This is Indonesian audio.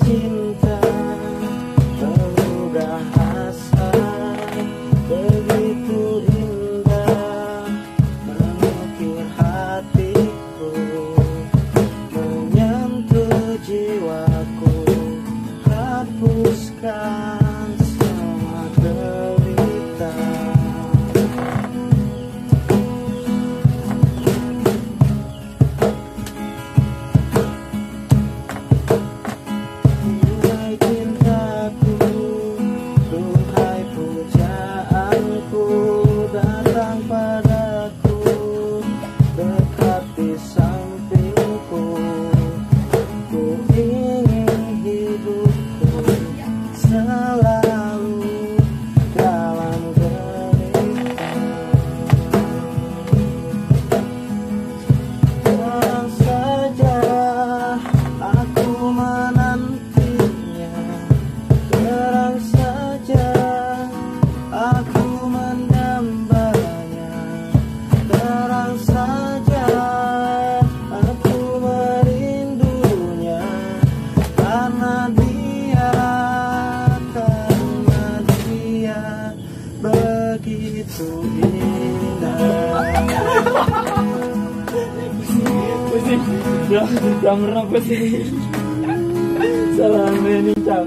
cinta penuh bahasa begitu indah mengukir hatiku menyentuh jiwaku hapuskan time. begitu indah. Yang yang rap sih. Salam menikah.